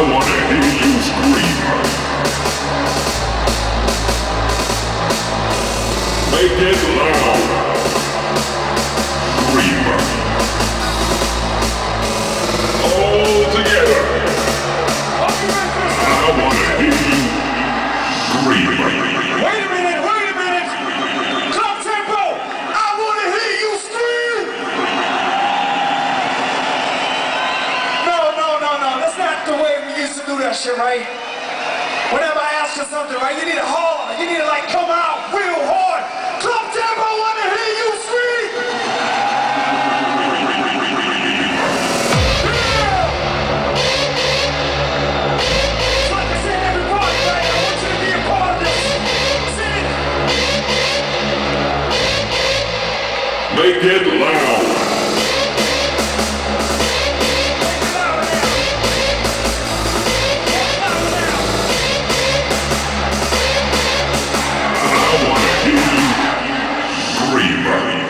Make it do that shit, right? Whenever I ask you something, right, you need to holler, you need to like come out real hard. Qlubtempo, I hear you scream! Want you to be a part of this. Sing. Make it loud. Gravity.